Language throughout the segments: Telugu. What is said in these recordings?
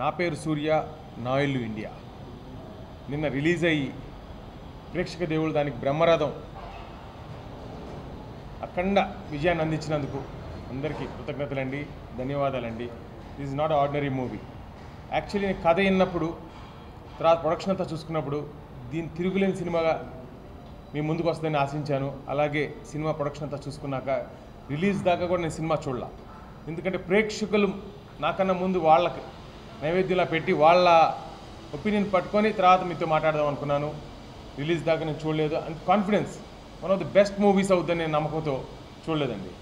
నా పేరు సూర్య నా ఇల్లు ఇండియా. నిన్న రిలీజ్ అయ్యి ప్రేక్షక దేవుడు దానికి బ్రహ్మరథం. అఖండ విజయాన్ని అందించినందుకు అందరికీ కృతజ్ఞతలండి ధన్యవాదాలండి. This not ordinary movie actually నేను కథ విన్నప్పుడు తర్వాత ప్రొడక్షన్ అంతా చూసుకున్నప్పుడు దీని తిరుగులేని సినిమాగా మీ ముందుకు వస్తుందని ఆశించాను. అలాగే సినిమా ప్రొడక్షన్ అంతా చూసుకున్నాక రిలీజ్ దాకా కూడా నేను సినిమా చూడాల. ఎందుకంటే ప్రేక్షకులు నాకన్నా ముందు వాళ్ళకి నైవేద్యంలో పెట్టి వాళ్ళ ఒపీనియన్ పట్టుకొని తర్వాత మీతో మాట్లాడదాం అనుకున్నాను. రిలీజ్ దాకా నేను చూడలేదు. And confidence one of the best movies అవుతుందని నేను నమ్మకంతో చూడలేదండి.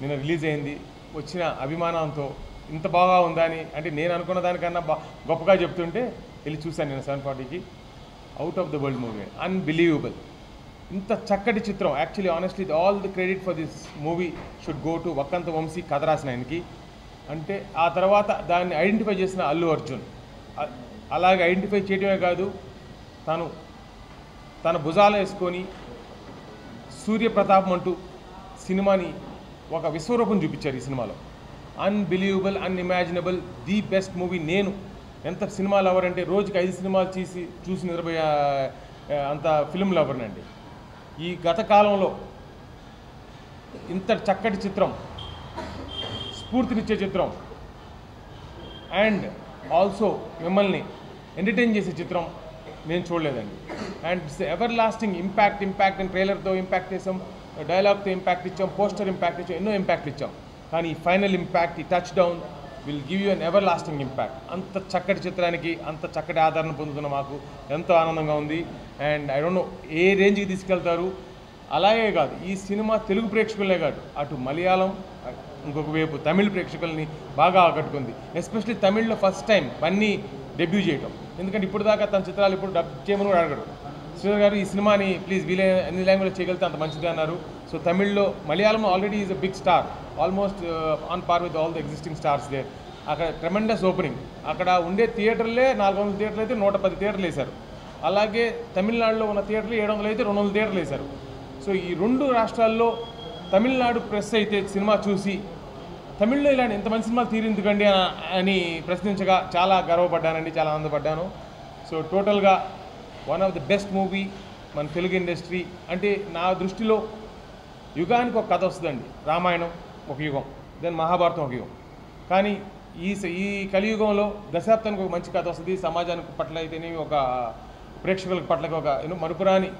నిన్న రిలీజ్ అయింది. వచ్చిన అభిమానంతో ఇంత బాగా ఉందా అని అంటే నేను అనుకున్న దానికన్నా బా గొప్పగా చెప్తుంటే వెళ్ళి చూశాను నేను సెవెన్ ఫార్టీకి. Out of the world movie unbelievable ఇంత చక్కటి చిత్రం. Actually honestly all the credit for this movie should go to Vakkantham Vamsi కథ రాసిన ఆయనకి అంటే ఆ తర్వాత దాన్ని ఐడెంటిఫై చేసిన అల్లు అర్జున్. అలాగే ఐడెంటిఫై చేయడమే కాదు తను తన భుజాలు వేసుకొని సూర్యప్రతాపం అంటూ సినిమాని ఒక విశ్వరూపం చూపించారు ఈ సినిమాలో. Unbelievable unimaginable the best movie నేను. ఎంత సినిమా లవర్ అంటే రోజుకి ఐదు సినిమాలు చూసి చూసి నిద్రపోయే అంత ఫిల్మ్ లవర్నండి ఈ గత కాలంలో ఇంత చక్కటి చిత్రం స్ఫూర్తినిచ్చే చిత్రం. అండ్ ఆల్సో మిమ్మల్ని ఎంటర్టైన్ చేసే చిత్రం నేను చూడలేదండి. And everlasting impact impact and ట్రైలర్తో impact చేసాం డైలాగ్తో ఇంపాక్ట్ ఇచ్చాం పోస్టర్ ఇంపాక్ట్ ఇచ్చాం ఎన్నో ఇంపాక్ట్ ఇచ్చాం. కానీ ఈ ఫైనల్ ఇంపాక్ట్ ఈ touchdown will give you an everlasting impact అంత చక్కటి చిత్రానికి అంత చక్కటి ఆదరణ పొందుతున్న మాకు ఎంతో ఆనందంగా ఉంది. అండ్ ఐ డోంట్ నో ఏ రేంజ్కి తీసుకెళ్తారు. అలాగే కాదు ఈ సినిమా తెలుగు ప్రేక్షకులనే కాదు అటు మలయాళం ఇంకొక వైపు తమిళ ప్రేక్షకుల్ని బాగా ఆకట్టుకుంది. ఎస్పెషల్లీ తమిళ్ళో ఫస్ట్ టైం బన్నీ డెబ్యూ చేయటం. ఎందుకంటే ఇప్పుడు దాకా తన చిత్రాలు ఇప్పుడు డబ్ చేయమని కూడా అడగడు. శ్రీధర్ గారు ఈ సినిమాని ప్లీజ్ వీలే అన్ని లాంగ్వేజ్ చేయగలిగితే అంత మంచిది అన్నారు. So తమిళ్ళో Malayalam already is a big star almost on par with all the existing stars they అక్కడ ట్రెమెండస్ ఓపెనింగ్ అక్కడ ఉండే థియేటర్లే నాలుగు వందల థియేటర్లు అయితే నూట పది థియేటర్లు వేశారు. అలాగే తమిళనాడులో ఉన్న థియేటర్లు ఏడు వందలు అయితే రెండు వందల థియేటర్లు వేశారు. సో ఈ రెండు రాష్ట్రాల్లో తమిళనాడు ప్రెస్ అయితే సినిమా చూసి తమిళ్ళో ఇలాంటి ఇంత మంచి సినిమాలు తీరు ఎందుకండి అని ప్రశ్నించగా చాలా గర్వపడ్డానండి చాలా ఆనందపడ్డాను. సో టోటల్గా one of the best movie మన తెలుగు ఇండస్ట్రీ. అంటే నా దృష్టిలో యుగానికి ఒక కథ వస్తుందండి రామాయణం ఒక యుగం దెన్ మహాభారతం ఒక యుగం. కానీ ఈ స- ఈ కలియుగంలో దశాబ్దానికి ఒక మంచి కథ వస్తుంది సమాజానికి పట్ల అయితేనే ఒక ప్రేక్షకుల పట్ల ఒక యూనో మరుపురాని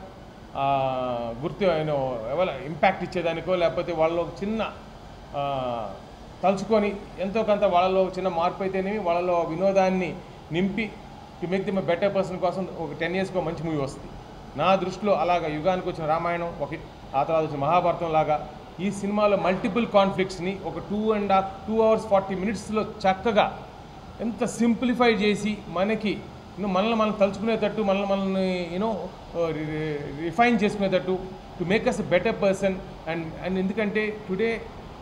గుర్తు యూనో ఎవరి ఇంపాక్ట్ ఇచ్చేదానికో లేకపోతే వాళ్ళ ఒక చిన్న తలుచుకొని ఎంతో కొంత వాళ్ళలో చిన్న మార్పు అయితేనేమి వాళ్ళలో వినోదాన్ని నింపి to make them better person కోసం ఒక టెన్ ఇయర్స్కి ఒక మంచి మూవీ వస్తుంది. నా దృష్టిలో అలాగా యుగానికి వచ్చిన రామాయణం ఒక ఆ తర్వాత వచ్చిన మహాభారతం లాగా ఈ సినిమాలో మల్టిపుల్ కాన్ఫ్లిక్ట్స్ని ఒక two and half two hours forty మినిట్స్లో చక్కగా ఎంత సింప్లిఫై చేసి మనకి మనల్ని మనం తలుచుకునేటట్టు మనల్ని మనల్ని you know refine చేసుకునేటట్టు to make us a better person and and ఎందుకంటే టుడే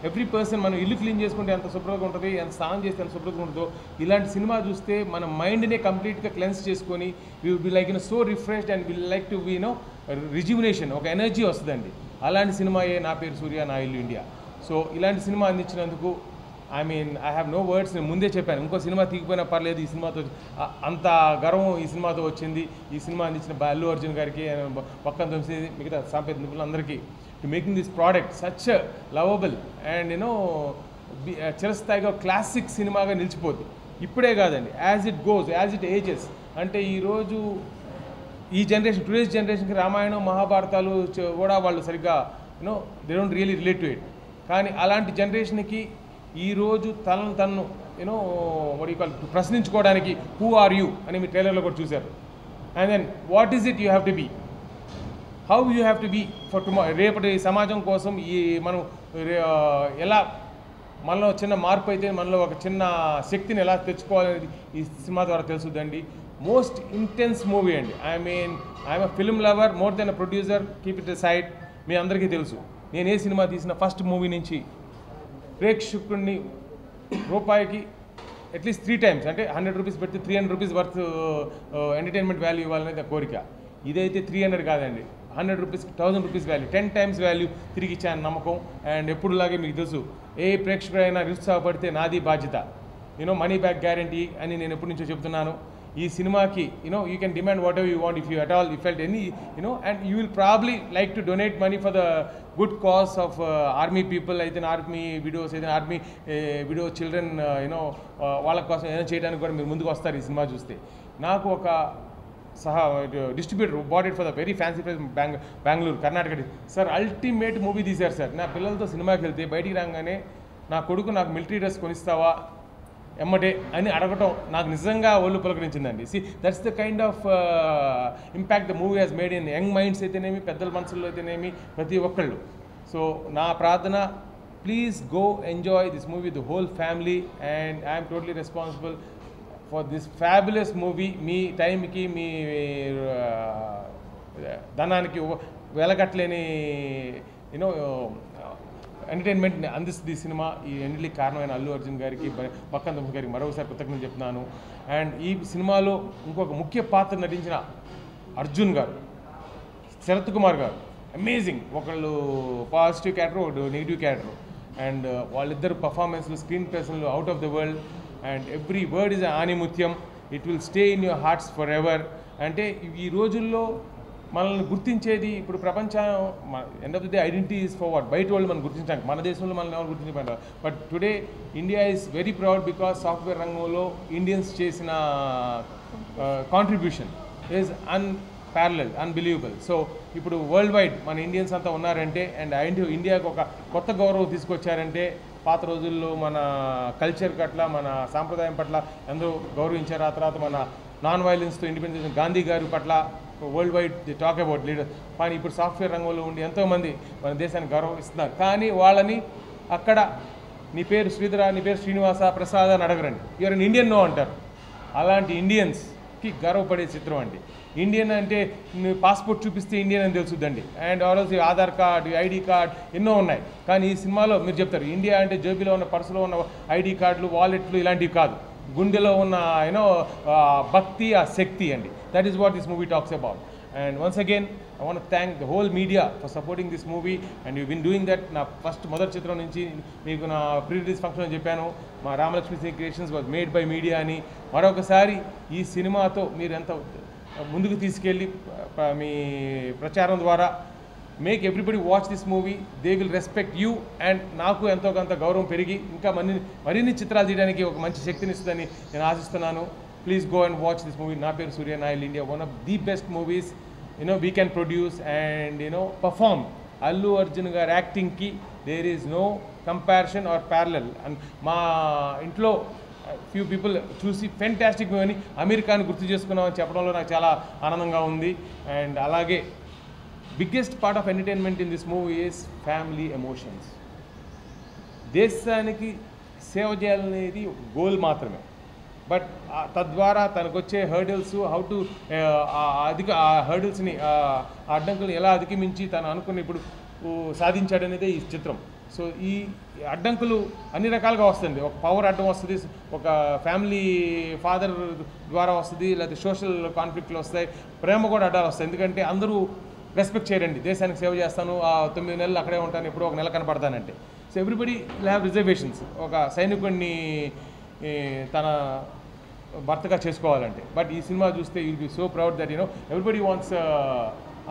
ఎవ్రీ పర్సన్ మనం ఇల్లు క్లీన్ చేసుకుంటే ఎంత శుభ్రంగా ఉంటుంది ఎంత స్నానం చేస్తే ఎంత శుభ్రంగా ఉంటుందో ఇలాంటి సినిమా చూస్తే మన మైండ్నే కంప్లీట్గా క్లెన్స్ చేసుకొని we will be like in so refreshed and will like to be no rejuvenation ఒక ఎనర్జీ వస్తుందండి. అలాంటి సినిమాయే నా పేరు సూర్య నా ఇల్లు ఇండియా. సో ఇలాంటి సినిమా అందించినందుకు I mean I have no words నేను ముందే చెప్పాను. ఇంకో సినిమా తీగిపోయినా పర్లేదు ఈ సినిమాతో అంత గర్వం ఈ సినిమాతో వచ్చింది. ఈ సినిమా అందించిన అల్లు అర్జున్ గారికి పక్కన తొమ్మిది మిగతా సాంపేద నిపుణులందరికీ. To making this product such lovable and you know చిరస్థాయిగా క్లాసిక్ సినిమాగా నిలిచిపోద్ది. ఇప్పుడే కాదండి. As it goes as it ages అంటే ఈరోజు ఈ జనరేషన్ టుడేస్ జనరేషన్కి రామాయణం మహాభారతాలు కూడా వాళ్ళు సరిగ్గా you know they don't really relate to it కానీ అలాంటి జనరేషన్కి ఈరోజు తనను తను యూనో మరి ప్రశ్నించుకోవడానికి హూ ఆర్ యూ అని మీ ట్రైలర్లో కూడా చూశారు. And then what is it you have to be how you have to be for tomorrow రేపటి సమాజం కోసం ఈ మనం ఎలా మనలో చిన్న మార్పు అయితే మనలో ఒక చిన్న శక్తిని ఎలా తెచ్చుకోవాలనేది ఈ సినిమా ద్వారా తెలుసుదండి మోస్ట్ ఇంటెన్స్ మూవీ అండి. I mean I'm film lover more than a producer keep it side మీ అందరికీ తెలుసు. నేను ఏ సినిమా తీసిన ఫస్ట్ మూవీ నుంచి ప్రేక్షకుడిని రూపాయికి అట్లీస్ట్ త్రీ టైమ్స్ అంటే హండ్రెడ్ రూపీస్ పెడితే three hundred rupees worth entertainment value ఇవ్వాలనేది కోరిక. ఇదైతే త్రీ హండ్రెడ్ కాదండి. Hundred rupees thousand rupees value ten times value తిరిగి ఇచ్చాను నమ్మకం. అండ్ ఎప్పుడులాగే మీకు తెలుసు ఏ ప్రేక్షకుడైనా నిరుత్సాహపడితే నాది బాధ్యత. యూనో మనీ బ్యాక్ గ్యారంటీ అని నేను ఎప్పటి నుంచో చెప్తున్నాను ఈ సినిమాకి you know you can demand whatever you want if you at all if felt any you know and you will probably like to donate money for the good cause of army people అయితే ఆర్మీ వీడియోస్ అయితే army video children you know వాళ్ళ కోసం ఏదైనా చేయడానికి కూడా మీరు ముందుకు వస్తారు ఈ సినిమా చూస్తే. నాకు ఒక సహా distributor bought it for the very fancy price bang Bengaluru Karnataka sir ultimate movie తీశారు సార్ నా పిల్లలతో సినిమాకి వెళ్తే బయటికి రాగానే నా కొడుకు నాకు మిలిటరీ డ్రెస్ కొనిస్తావా ఎమ్మటే అని అడగటం నాకు నిజంగా ఒళ్ళు పులకరించిందండి. See that's the kind of impact the movie has made in young minds అయితేనేమి పెద్దల మనసుల్లో అయితేనేమి ప్రతి ఒక్కళ్ళు. సో నా ప్రార్థన please go enjoy this movie the whole family and I'm totally responsible for this fabulous movie మీ టైంకి మీ ధనానికి వెలగట్లేని యూనో ఎంటర్టైన్మెంట్ని అందిస్తుంది ఈ సినిమా. ఈ ఎన్నిటికి కారణమైన అల్లు అర్జున్ గారికి బక్కన్ దంస్ గారికి మరొకసారి కృతజ్ఞతలు చెప్తున్నాను. అండ్ ఈ సినిమాలో ఇంకొక ముఖ్య పాత్ర నటించిన అర్జున్ గారు శరత్ కుమార్ గారు. అమేజింగ్ ఒకళ్ళు పాజిటివ్ క్యారెక్టర్ ఒకటి నెగిటివ్ క్యారెక్టర్ అండ్ వాళ్ళిద్దరు పర్ఫార్మెన్స్లు screen ప్రెసన్లు out of the world and every word is ఆనిముత్యం it will stay in your hearts forever అంటే ఈ రోజుల్లో మనల్ని గుర్తించేది ఇప్పుడు ప్రపంచం end of the day identity is forward బయట వాళ్ళు మనం గుర్తించడానికి. మన దేశంలో మనల్ని ఎవరు గుర్తించబడ్డారు? But today India is very proud because software రంగంలో ఇండియన్స్ చేసిన contribution is unparallel unbelievable so ఇప్పుడు వరల్డ్ వైడ్ మన ఇండియన్స్ అంతా ఉన్నారంటే అండ్ ఐండి ఇండియాకు ఒక కొత్త గౌరవం తీసుకొచ్చారంటే పాత రోజుల్లో మన కల్చర్ పట్ల మన సాంప్రదాయం పట్ల ఎందరో గౌరవించారు ఆ తర్వాత మన నాన్ వైలెన్స్తో ఇండిపెండెన్స్ గాంధీ గారి పట్ల worldwide the talk about leader. కానీ ఇప్పుడు సాఫ్ట్వేర్ రంగంలో ఉండి ఎంతోమంది మన దేశాన్ని గౌరవిస్తున్నారు. కానీ వాళ్ళని అక్కడ నీ పేరు శ్రీధర నీ పేరు శ్రీనివాస ప్రసాద్ అని అడగరండి. యూఆర్ ఇండియన్ నో అంటారు. అలాంటి ఇండియన్స్కి గర్వపడే చిత్రం అండి. ఇండియన్ అంటే పాస్పోర్ట్ చూపిస్తే ఇండియన్ అని తెలుసుద్దండి. And also Aadhaar card ID card ఎన్నో ఉన్నాయి. కానీ ఈ సినిమాలో మీరు చెప్తారు ఇండియా అంటే జేబీలో ఉన్న పర్సులో ఉన్న ఐడి కార్డులు వాలెట్లు ఇలాంటివి కాదు. గుండెలో ఉన్న యూనో భక్తి ఆ శక్తి అండి. That is what this movie talks about and once again I want thank the whole media for supporting this movie and you been doing that నా ఫస్ట్ మొదటి చిత్రం నుంచి మీకు నా ప్రీ రిలీజ్ ఫంక్షన్ చెప్పాను. మా Ramalakshmi cine creations was made by media అని. మరొకసారి ఈ సినిమాతో మీరు ఎంత ముందుకు తీసుకెళ్ళి మీ ప్రచారం ద్వారా make everybody watch this movie they will respect you and నాకు ఎంతో కొంత గౌరవం పెరిగి ఇంకా మరిన్ని మరిన్ని చిత్రాలు తీయడానికి ఒక మంచి శక్తిని ఇస్తుందని నేను ఆశిస్తున్నాను. Please go and watch this movie నా పేరు Surya నాయల్ India one of the best movies you know we can produce and you know perform Allu Arjun గారి యాక్టింగ్కి there is no comparison or parallel and మా ఇంట్లో ఫ్యూ పీపుల్ చూసి ఫెంటాస్టిక్ మూవీ అని అమెరికాని గుర్తు చేసుకున్నామని చెప్పడంలో నాకు చాలా ఆనందంగా ఉంది. అండ్ అలాగే biggest part of entertainment in this movie is family emotions దేశానికి సేవ చేయాలనేది గోల్ మాత్రమే. బట్ తద్వారా తనకు వచ్చే హర్డిల్స్ హౌ టు అధిక ఆ హర్డిల్స్ని అడ్డంకులను ఎలా అధిగమించి తను అనుకున్న ఇప్పుడు సాధించాడనేదే ఈ చిత్రం. సో ఈ అడ్డంకులు అన్ని రకాలుగా వస్తుంది ఒక పవర్ అడ్డం వస్తుంది ఒక ఫ్యామిలీ ఫాదర్ ద్వారా వస్తుంది లేకపోతే సోషల్ కాన్ఫ్లిక్ట్లు వస్తాయి ప్రేమ కూడా అడ్డాలు వస్తాయి. ఎందుకంటే అందరూ రెస్పెక్ట్ చేయండి దేశానికి సేవ చేస్తాను ఆ తొమ్మిది నెలలు అక్కడే ఉంటాను ఎప్పుడో ఒక నెల కనపడతానంటే సో ఎవ్రీబడి హ్యావ్ రిజర్వేషన్స్ ఒక సైనికుడిని తన భర్తగా చేసుకోవాలంటే. బట్ ఈ సినిమా చూస్తే you'll be so proud that you know everybody wants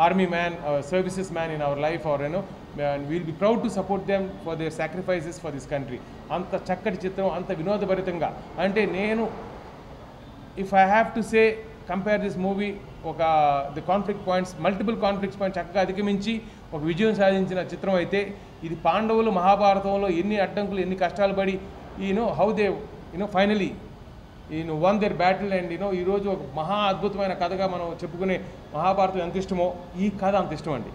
army man services man in our life or you know and will be proud to support them for their sacrifices for this country అంత చక్కటి చిత్రం అంత వినోదభరితంగా. అంటే నేను if I have to say compare this movie ఒక the conflict points multiple conflicts point చక్కగా అధిగమించి ఒక విజయం సాధించిన చిత్రం అయితే ఇది పాండవులు మహాభారతంలో ఎన్ని అడ్డంకులు ఎన్ని కష్టాలు పడి you know how they you know finally ఈయన won their battle and you know ఈరోజు ఒక మహా అద్భుతమైన కథగా మనం చెప్పుకునే మహాభారతం ఎంత ఇష్టమో ఈ కథ అంత ఇష్టం అండి.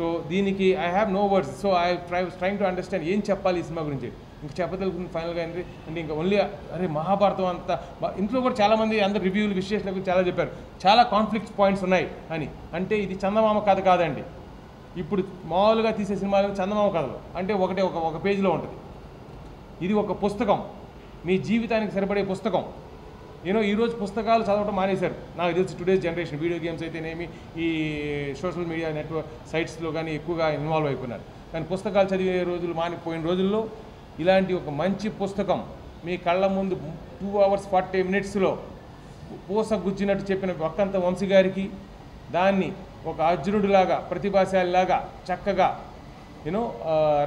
సో దీనికి I have no words so I try trying to understand ఏం చెప్పాలి ఈ సినిమా గురించి. ఇంకా చెప్పదలుచుకుంది ఫైనల్గా ఏంటి? అంటే ఇంకా ఓన్లీ అరే మహాభారతం అంతా ఇంట్లో కూడా చాలామంది అందరు రివ్యూలు విశ్లేషణ గురించి చాలా చెప్పారు. చాలా కాన్ఫ్లిక్ట్ పాయింట్స్ ఉన్నాయి అని. అంటే ఇది చందమామ కథ కాదండి. ఇప్పుడు మామూలుగా తీసే సినిమాలు చందమామ కథలు. అంటే ఒకటే ఒక ఒక పేజీలో ఉంటుంది. ఇది ఒక పుస్తకం. మీ జీవితానికి సరిపడే పుస్తకం. నేను ఈరోజు పుస్తకాలు చదవడం మానేశారు. నాకు తెలిసి టుడేస్ జనరేషన్ వీడియో గేమ్స్ అయితేనేమి ఈ సోషల్ మీడియా నెట్వర్క్ సైట్స్లో కానీ ఎక్కువగా ఇన్వాల్వ్ అయిపోయినారు. కానీ పుస్తకాలు చదివే రోజులు మానిపోయిన రోజుల్లో ఇలాంటి ఒక మంచి పుస్తకం మీ కళ్ళ ముందు టూ అవర్స్ ఫార్టీ మినిట్స్లో పూస గుచ్చినట్టు చెప్పిన ఒక్కంత వంశీ గారికి దాన్ని ఒక అర్జునుడిలాగా ప్రతిభాశాలిలాగా చక్కగా యూనో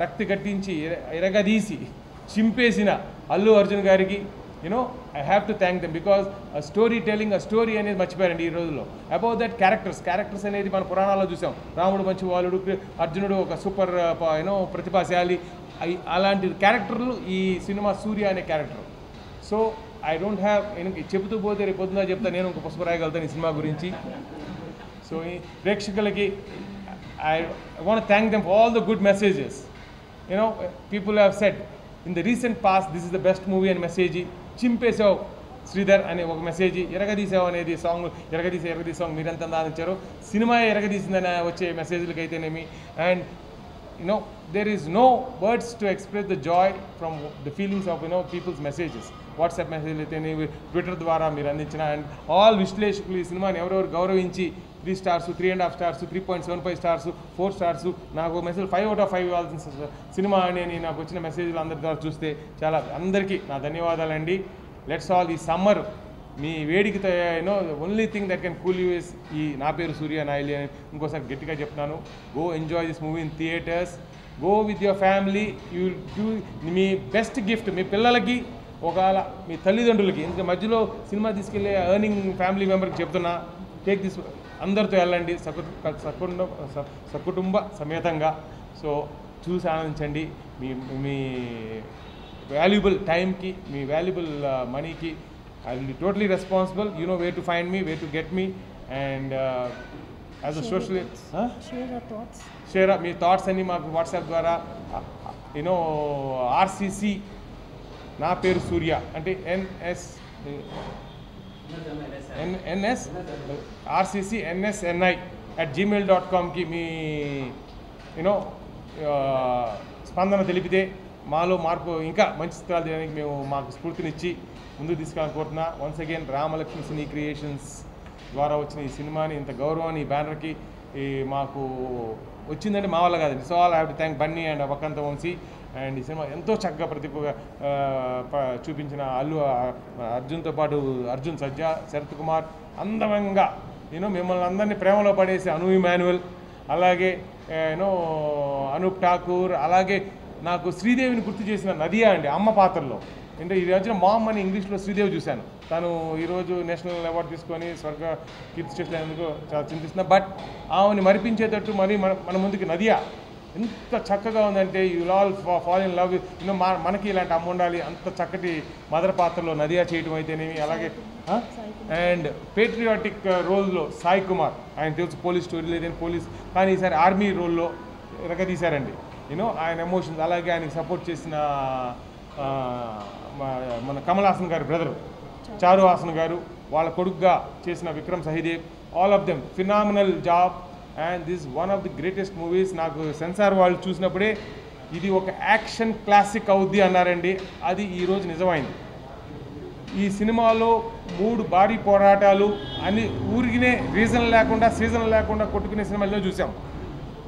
రక్తి కట్టించి ఎరగదీసి చింపేసిన అల్లు అర్జున్ గారికి you know I have to thank them because storytelling ఆ స్టోరీ అనేది మర్చిపోయారండి ఈ రోజుల్లో. అబౌట్ దట్ క్యారెక్టర్స్ క్యారెక్టర్స్ అనేది మన పురాణాల్లో చూసాం. రాముడు మంచి వాలుడు అర్జునుడు ఒక సూపర్ uh, యూనో ప్రతిభాశాలి. అలాంటి క్యారెక్టర్లు ఈ సినిమా సూర్య అనే character so I don't have నేను చెబుతూ పోతే రేపు పొద్దున చెప్తా నేను ఒక పుస్తకం రాయగలుగుతాను ఈ సినిమా గురించి. సో ఈ ప్రేక్షకులకి I want thank them for all the good messages you know people have sent in the recent past this is the best movie and message చింపేశావు. Sridhar అనే ఒక మెసేజ్ ఎరగదీసావు అనేది సాంగ్ ఎరగదీసే ఎరగదీసే సాంగ్ మీరంతా ఆదించారు సినిమా ఎరగదీసిందని వచ్చే మెసేజ్లకి అయితేనేమి? And you know there is no words to express the joy from the feelings of you know peoples messages WhatsApp message అయితే ట్విట్టర్ ద్వారా మీరు అందించిన అండ్ ఆల్ విశ్లేషకులు ఈ సినిమాని ఎవరెవరు గౌరవించి three stars three and half stars three point seven five stars four stars నాకు message five out of five ఇవ్వాల్సిన సినిమా అని అని నాకు వచ్చిన మెసేజ్లు అందరి ద్వారా చూస్తే చాలా అందరికీ నా ధన్యవాదాలండి. లెట్స్ ఆల్ ఈ సమ్మర్ మీ వేడికి you know only thing that can cool you is ఈ నా పేరు సూర్య నాయలి అని ఇంకోసారి గట్టిగా చెప్తున్నాను. Go enjoy this movie in theatres go with your family you do me best gift మీ పిల్లలకి ఒకవేళ మీ తల్లిదండ్రులకి. ఇంకా మధ్యలో సినిమా తీసుకెళ్ళే ఎర్నింగ్ ఫ్యామిలీ మెంబర్కి చెప్తున్నా టేక్ దిస్ అందరితో వెళ్ళండి. సకు సకుటుంబ సకుటుంబ సమేతంగా. సో చూసి ఆనందించండి. మీ మీ వాల్యుబుల్ టైంకి మీ వాల్యుబుల్ మనీకి I will be totally responsible you know way to find me way to get me and as a social. Share me thoughts అన్ని మాకు వాట్సాప్ ద్వారా యూనో ఆర్సీసీ నా పేరు సూర్య. అంటే NS N NS RCC NSNI at Gmail dot కామ్కి మీ యూనో స్పందన తెలిపితే మాలో మార్పు ఇంకా మంచి చిత్రాలు తీయడానికి మేము మాకు స్ఫూర్తినిచ్చి ముందుకు తీసుకెళ్ళాలని కోరుతున్నా. Once again Ramalakshmi cine creations ద్వారా వచ్చిన ఈ సినిమాని ఇంత గౌరవాన్ని ఈ బ్యానర్కి ఈ మాకు వచ్చిందంటే మా వల్ల కాదండి so all have to thank Bunny and Vakkantham Vamsi. And ఈ సినిమా ఎంతో చక్కగా ప్రతిభ చూపించిన అల్లు అర్జున్తో పాటు అర్జున్ సజ్జా శరత్ కుమార్ అందమంగా నేను మిమ్మల్ని అందరినీ ప్రేమలో పడేసి అను ఇమాన్యువల్ అలాగే యూనో అనూప్ ఠాకూర్ అలాగే నాకు శ్రీదేవిని గుర్తు చేసిన నదియా అండి అమ్మ పాత్రలో. అంటే ఈ రోజున మా అమ్మని ఇంగ్లీష్లో శ్రీదేవి చూశాను. తను ఈరోజు నేషనల్ అవార్డు తీసుకొని స్వర్గ కీర్తి చేసినందుకు చాలా చింతిస్తున్నా బట్ ఆమెని మరిపించేటట్టు మరి మన మన ముందుకి నదియా. ఎంత చక్కగా ఉందంటే you all fall in love మా మనకి ఇలాంటి అమ్మ ఉండాలి. అంత చక్కటి మదర్ పాత్రలో నదియా చేయటం అయితేనేమి అలాగే అండ్ పేట్రియాటిక్ రోల్లో సాయి కుమార్. ఆయన తెలుసు పోలీస్ స్టోరీ లేదని పోలీస్ కానీ ఈసారి ఆర్మీ రోల్లో ఎరగదీశారండి. యూనో ఆయన ఎమోషన్స్ అలాగే ఆయనకి సపోర్ట్ చేసిన మన కమల్ హాసన్ గారి బ్రదర్ చారు. హాసన్ గారు వాళ్ళ కొడుకుగా చేసిన Vikram Sahidev all of them phenomenal job and this one of the greatest movies నాకు సెన్సార్ వాళ్ళు చూసినప్పుడే ఇది ఒక యాక్షన్ క్లాసిక్ అవుద్ది అన్నారండి. అది ఈరోజు నిజమైంది. ఈ సినిమాలో మూడు భారీ పోరాటాలు అన్ని ఊరికినే రీజన్ లేకుండా సీజన్ లేకుండా కొట్టుకునే సినిమాల్లో చూసాం.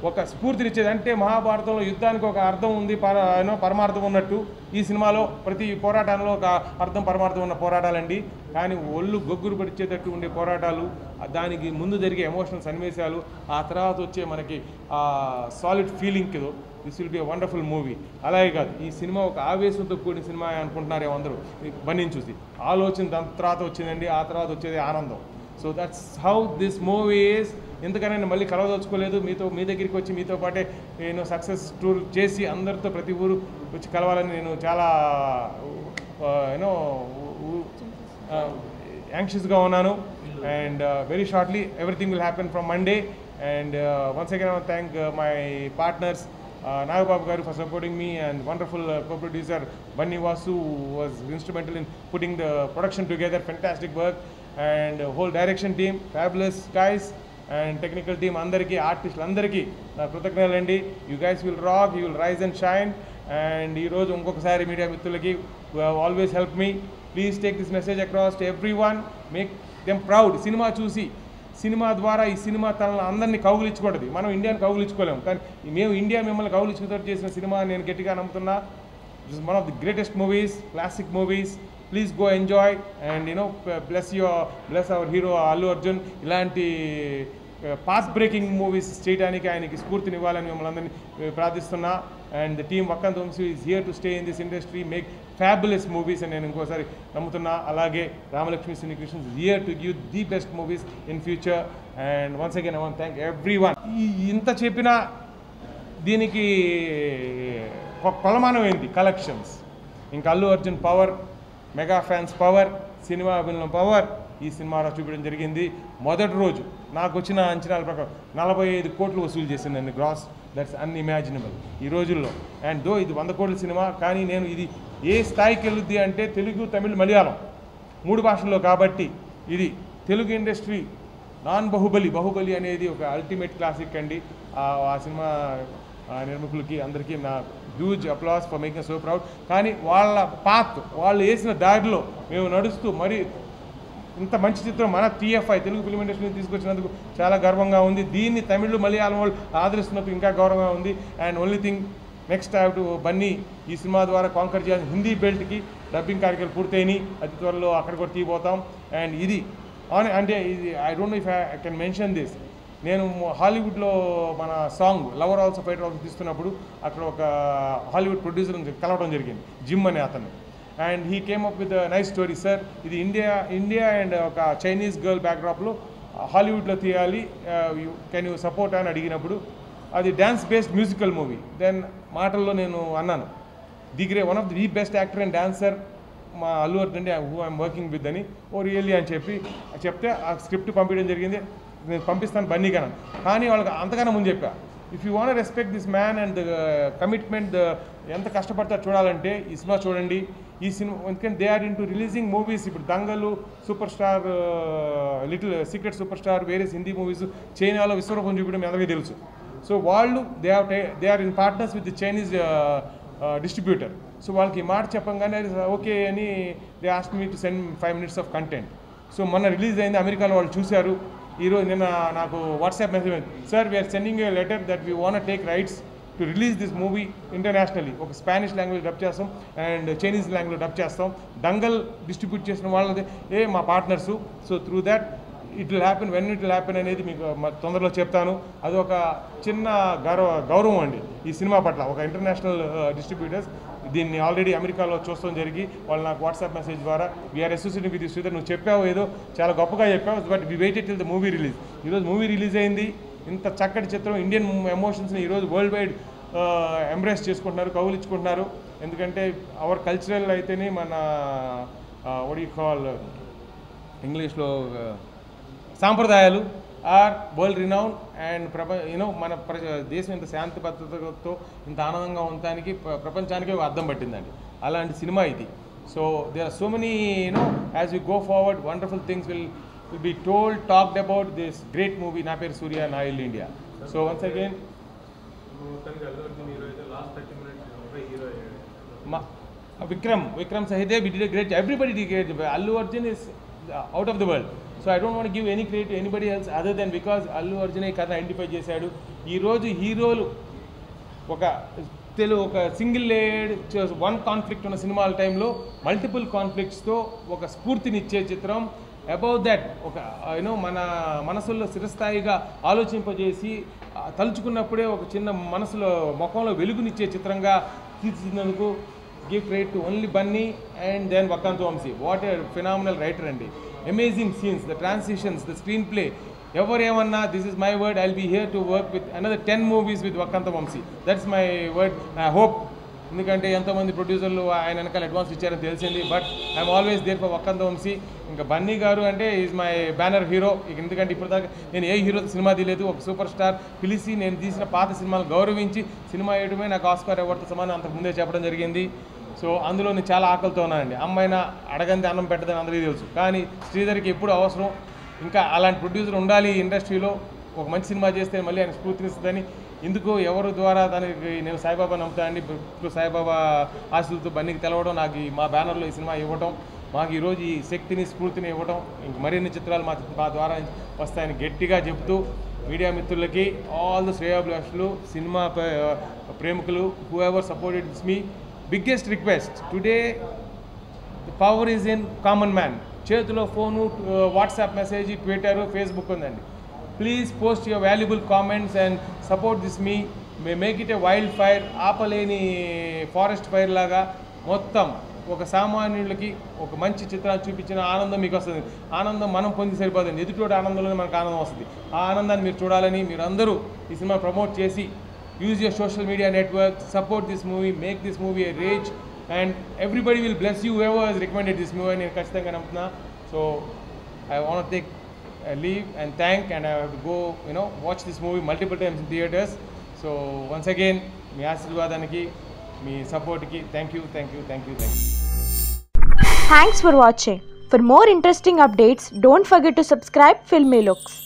ఒక స్ఫూర్తినిచ్చేది. అంటే మహాభారతంలో యుద్ధానికి ఒక అర్థం ఉంది పరమార్థం ఉన్నట్టు. ఈ సినిమాలో ప్రతి పోరాటంలో ఒక అర్థం పరమార్థం ఉన్న పోరాటాలండి. కానీ ఒళ్ళు గొగ్గురు పడిచేటట్టు ఉండే పోరాటాలు దానికి ముందు జరిగే ఎమోషనల్ సన్నివేశాలు ఆ తర్వాత వచ్చే మనకి solid feeling this will be wonderful movie అలాగే కాదు ఈ సినిమా ఒక ఆవేశంతో కూడిన సినిమా అనుకుంటున్నారే అందరూ. బన్నీ చూసి. ఆలోచన దాని తర్వాత వచ్చిందండి ఆ తర్వాత వచ్చేది ఆనందం. So that's how this movie is ఎందుకని నేను మళ్ళీ కలవదలుచుకోలేదు. మీతో మీ దగ్గరికి వచ్చి మీతో పాటే నేను సక్సెస్ టూర్ చేసి అందరితో ప్రతి ఊరు వచ్చి కలవాలని నేను చాలా యూనో యాంక్షియస్గా ఉన్నాను and very shortly everything will happen from Monday and once again thank my partners Nagababu గారు for supporting me and wonderful co producer Bunny Vasu was instrumental in putting the production together fantastic work and whole direction team fabulous guys and technical team అందరికీ ఆర్టిస్టులు అందరికీ నా కృతజ్ఞతలు అండి you guys will rock you will rise and shine and ఈరోజు ఇంకొకసారి మీడియా మిత్రులకి always help me please take this message across to everyone make them proud cinema చూసి సినిమా ద్వారా ఈ సినిమా తనని అందరినీ కౌగులించుకుంటుంది. మనం ఇండియాని కౌగులించుకోలేము. కానీ మేము ఇండియా మిమ్మల్ని కౌగులించుకుతో చేసిన సినిమా నేను గట్టిగా నమ్ముతున్నా. It one of the greatest movies classic movies please go enjoy and you know bless your bless our hero Allu Arjun ఇలాంటి పాస్ బ్రేకింగ్ మూవీస్ చేయడానికి ఆయనకి స్ఫూర్తినివ్వాలని మిమ్మల్ని అందరినీ ప్రార్థిస్తున్నా. And the team Vakkantham Vamsi is here to stay in this industry make fabulous movies అని నేను ఇంకోసారి నమ్ముతున్నా. అలాగే Ramalakshmi cine here to give the best movies in future. And once again I want thank every one ఇంత చెప్పినా దీనికి కొ- కొలమానం ఏంటి కలెక్షన్స్. ఇంకా Allu Arjun power mega fans power cinema అభినయం పవర్ ఈ సినిమాలో చూపించడం జరిగింది. మొదటి రోజు నాకు వచ్చిన అంచనాల ప్రకారం నలభై ఐదు కోట్లు వసూలు చేసిందండి గ్రాస్ దట్స్ అన్ఇమాజినబుల్ ఈ రోజుల్లో. అండ్ దో ఇది వంద కోట్ల సినిమా కానీ నేను ఇది ఏ స్థాయికి వెళ్ళుద్ది అంటే తెలుగు తమిళ్ మలయాళం మూడు భాషల్లో కాబట్టి ఇది తెలుగు ఇండస్ట్రీ నాన్ బాహుబలి. బాహుబలి అనేది ఒక అల్టిమేట్ క్లాసిక్ అండి. ఆ సినిమా ఆ అందరికీ నా huge applause for making so proud కానీ వాళ్ళ పాత్ వాళ్ళు వేసిన దారిలో మేము నడుస్తూ మరి ఇంత మంచి చిత్రం మన టీఎఫ్ఐ తెలుగు ఫిలిం ఇండస్ట్రీని తీసుకొచ్చినందుకు చాలా గర్వంగా ఉంది. దీన్ని తమిళ్ మలయాళం వాళ్ళు ఆదరిస్తున్నందుకు ఇంకా గౌరవంగా ఉంది. And only thing next have to Bunny ఈ సినిమా ద్వారా కాంకర్ చేయాల్సిన హిందీ బెల్ట్కి డబ్బింగ్ కార్యక్రమాలు పూర్తయినాయి. అతి త్వరలో అక్కడ కూడా తీయబోతాం. అండ్ ఇది ఆన్ అంటే ఇది I don't know if I can mention this నేను హాలీవుడ్లో మన song lover also fighter also తీస్తున్నప్పుడు అక్కడ ఒక హాలీవుడ్ ప్రొడ్యూసర్ కలవడం జరిగింది. జిమ్ అనే అతను and he came up with nice story sir ఇది ఇండియా ఇండియా అండ్ ఒక చైనీస్ గర్ల్ బ్యాక్డ్రాప్లో హాలీవుడ్లో తీయాలి కెన్ యూ సపోర్ట్ అని అడిగినప్పుడు అది dance based musical movie then మాటల్లో నేను అన్నాను the great one of the best actor and dancer మా Allu Arjun who I'm working with అని ఓ రియల్లీ అని చెప్పి చెప్తే ఆ స్క్రిప్ట్ పంపించడం జరిగింది. నేను పంపిస్తాను బన్నీ కన్నా. కానీ వాళ్ళకి అంతకన్నా ముందు చెప్పా if you want respect this man and the commitment ఎంత కష్టపడతారు చూడాలంటే ఈ సినిమా చూడండి. ఈ సినిమా ఎందుకంటే they are in to releasing movies ఇప్పుడు Dangal super star little secret super star వేరే హిందీ మూవీస్ చైనాలో విశ్వరూపం చూపించడం మీ అందరికీ తెలుసు. సో వాళ్ళు they have they are in partners with Chinese distributor so వాళ్ళకి ఈ మాట చెప్పంగానే ఓకే అని they asked me to send five minutes of content so మొన్న రిలీజ్ అయింది అమెరికాలో వాళ్ళు చూశారు. ఈరోజు నిన్న నాకు WhatsApp message sir we're sending a letter that we want take rights to release this movie internationally ఒక స్పానిష్ లాంగ్వేజ్ డబ్ చేస్తాం అండ్ చైనీస్ లాంగ్వేజ్ డబ్ చేస్తాం. దంగల్ డిస్ట్రిబ్యూట్ చేసిన వాళ్ళది. ఏ మా partners so through that it will happen when it will happen అనేది మీకు తొందరలో చెప్తాను. అది ఒక చిన్న గౌరవ గౌరవం అండి ఈ సినిమా పట్ల. ఒక ఇంటర్నేషనల్ డిస్ట్రిబ్యూటర్స్ uh, దీన్ని ఆల్రెడీ అమెరికాలో చూస్తాం జరిగి వాళ్ళు నాకు వాట్సాప్ మెసేజ్ ద్వారా వీఆర్ అసోసియేషన్ విత్ శ్రీధర్ నువ్వు చెప్పావు ఏదో చాలా గొప్పగా చెప్పావు but we waited till the movie release ఈరోజు మూవీ రిలీజ్ అయింది. ఇంత చక్కటి చిత్రం ఇండియన్ ఎమోషన్స్ని ఈరోజు వరల్డ్ వైడ్ ఎంబ్రేస్ చేసుకుంటున్నారు కౌలించుకుంటున్నారు ఎందుకంటే అవర్ కల్చరల్ అయితేనే మన ఒడి కాల్ ఇంగ్లీష్లో సాంప్రదాయాలు ఆర్ వరల్డ్ రినౌన్ అండ్ ప్రప యూనో మన ప్ర దేశం ఇంత శాంతి భద్రతతో ఇంత ఆనందంగా ఉండటానికి ప్రపంచానికి ఒక అర్థం పట్టిందండి. అలాంటి సినిమా ఇది. So they are so many you know as you go forward wonderful things will will be told talked about this great movie Naa Peru Surya Naa Illu India so once again మొత్తానికి అల్లు అర్జున్ హీరో అయితే లాస్ట్ థర్టీ మినిట్స్ ఒక హీరో అయ్యాడు Ma, Vikram, Vikram Sahideh, we did a great. Everybody did great. Allu Arjun is uh, out of the world. So I don't want give any credit anybody else other than because Allu Arjun ఈ కథ ఐడెంటిఫై చేశాడు ఈరోజు హీరోలు ఒక తెలుగు ఒక సింగిల్ లేడ్ వన్ కాన్ఫ్లిక్ట్ ఉన్న సినిమాల టైంలో మల్టిపుల్ కాన్ఫ్లిక్ట్స్తో ఒక స్ఫూర్తినిచ్చే చిత్రం అబౌవ్ దట్ ఒక యూనో మన మనసుల్లో స్థిరస్థాయిగా ఆలోచింపజేసి తలుచుకున్నప్పుడే ఒక చిన్న మనసులో ముఖంలో వెలుగునిచ్చే చిత్రంగా తీర్చినందుకు give credit to only Bunny and then Vakkantham Vamsi what a phenomenal writer అండి amazing scenes the transitions the screenplay ఎవరు ఏమన్నా this is my word I'll be here to work with another ten movies with Vakkantham Vamsi that's my word I hope ఎందుకంటే ఎంతోమంది ప్రొడ్యూసర్లు ఆయన వెనకాల అడ్వాన్స్ ఇచ్చారని తెలిసింది but I'm always there for Vakkantham Vamsi ఇంకా బన్నీ గారు అంటే ఈజ్ మై బ్యానర్ హీరో ఇక ఎందుకంటే ఇప్పటిదాకా నేను ఏ హీరో సినిమా తీయలేదు ఒక సూపర్ స్టార్ పిలిచి నేను తీసిన పాత సినిమాలు గౌరవించి సినిమా వేయడమే నాకు ఆస్కార్ అవార్డుతో సమానం అంతకు ముందే చెప్పడం జరిగింది. సో అందులో నేను చాలా ఆకలితో ఉన్నానండి. అమ్మాయిన అడగంది అన్నం పెట్టదని అందరికీ తెలుసు. కానీ శ్రీధర్కి ఎప్పుడు అవసరం? ఇంకా అలాంటి ప్రొడ్యూసర్ ఉండాలి ఇండస్ట్రీలో. ఒక మంచి సినిమా చేస్తే మళ్ళీ ఆయన స్ఫూర్తినిస్తుందని ఎందుకు ఎవరి ద్వారా దానికి నేను సాయిబాబా నమ్ముతా అండి. ఇప్పుడు సాయిబాబా ఆశలతో బన్నీకి తెలవడం నాకు ఈ మా బ్యానర్లో ఈ సినిమా ఇవ్వడం మాకు ఈరోజు ఈ శక్తిని స్ఫూర్తిని ఇవ్వడం ఇంక మరిన్ని చిత్రాలు మా మా ద్వారా వస్తాయని గట్టిగా చెప్తూ మీడియా మిత్రులకి ఆల్ ద శ్రేయాభిలాషులు సినిమా ప్రేమికులు whoever supported me biggest request today power is in common man చేతిలో phone WhatsApp message Twitter Facebook ఉందండి. Please post your valuable comments and support this me may make it a wild fire ఆపలేని forest fire లాగా మొత్తం. ఒక సామాన్యులకి ఒక మంచి చిత్రాన్ని చూపించిన ఆనందం మీకు వస్తుంది. ఆనందం మనం పొంది సరిపోతుంది. ఎదుటి ఆనందంలోనే మనకు ఆనందం వస్తుంది. ఆ ఆనందాన్ని మీరు చూడాలని మీరు అందరూ ఈ సినిమా ప్రమోట్ చేసి use your social media network support this movie make this movie a rage and everybody will bless you ever has recommended this movie నేను ఖచ్చితంగా నమ్ముతున్నా. So I want take leave and thank and I have to go you know watch this movie multiple times in theatres. So once again మీ ఆశీర్వాదానికి మీ సపోర్ట్కి thank you thank you thank you thank you. Thanks for watching. For more interesting updates, don't forget to subscribe Filmy Looks.